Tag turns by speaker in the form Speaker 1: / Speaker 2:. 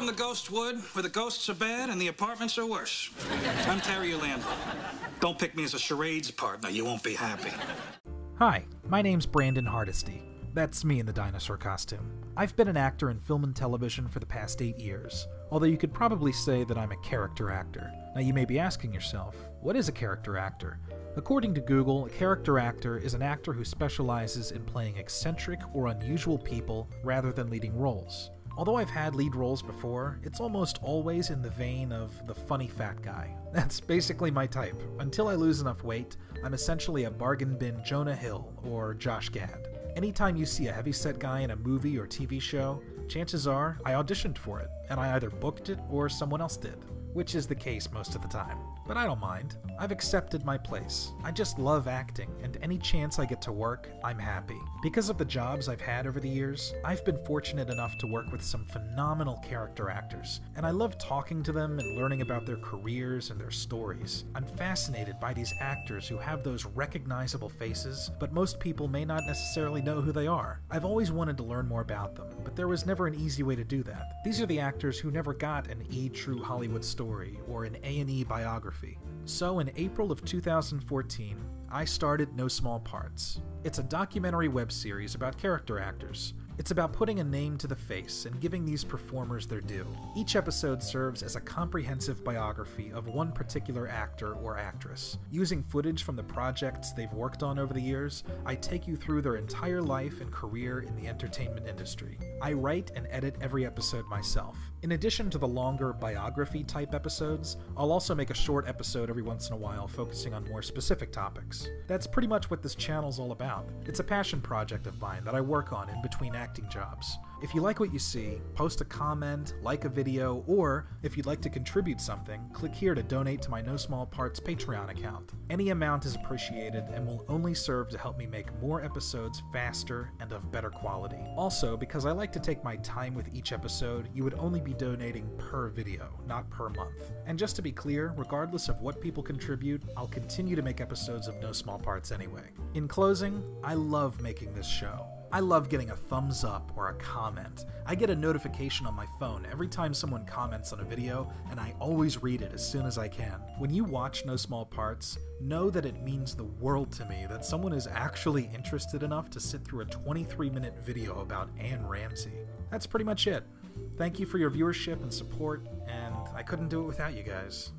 Speaker 1: Welcome to Ghostwood, where the ghosts are bad and the apartments are worse. I'm Terry Orlando. Don't pick me as a charades partner, you won't be happy.
Speaker 2: Hi, my name's Brandon Hardesty. That's me in the dinosaur costume. I've been an actor in film and television for the past eight years, although you could probably say that I'm a character actor. Now, you may be asking yourself, what is a character actor? According to Google, a character actor is an actor who specializes in playing eccentric or unusual people rather than leading roles. Although I've had lead roles before, it's almost always in the vein of the funny fat guy. That's basically my type. Until I lose enough weight, I'm essentially a bargain bin Jonah Hill or Josh Gad. Anytime you see a heavyset guy in a movie or TV show, chances are I auditioned for it, and I either booked it or someone else did, which is the case most of the time but I don't mind. I've accepted my place. I just love acting, and any chance I get to work, I'm happy. Because of the jobs I've had over the years, I've been fortunate enough to work with some phenomenal character actors, and I love talking to them and learning about their careers and their stories. I'm fascinated by these actors who have those recognizable faces, but most people may not necessarily know who they are. I've always wanted to learn more about them, but there was never an easy way to do that. These are the actors who never got an E True Hollywood story or an A&E biography so in April of 2014, I started No Small Parts. It's a documentary web series about character actors, it's about putting a name to the face and giving these performers their due. Each episode serves as a comprehensive biography of one particular actor or actress. Using footage from the projects they've worked on over the years, I take you through their entire life and career in the entertainment industry. I write and edit every episode myself. In addition to the longer biography type episodes, I'll also make a short episode every once in a while focusing on more specific topics. That's pretty much what this channel's all about. It's a passion project of mine that I work on in between acting jobs. If you like what you see, post a comment, like a video, or if you'd like to contribute something, click here to donate to my No Small Parts Patreon account. Any amount is appreciated and will only serve to help me make more episodes faster and of better quality. Also, because I like to take my time with each episode, you would only be donating per video, not per month. And just to be clear, regardless of what people contribute, I'll continue to make episodes of No Small Parts anyway. In closing, I love making this show. I love getting a thumbs up or a comment. I get a notification on my phone every time someone comments on a video, and I always read it as soon as I can. When you watch No Small Parts, know that it means the world to me that someone is actually interested enough to sit through a 23 minute video about Anne Ramsey. That's pretty much it. Thank you for your viewership and support, and I couldn't do it without you guys.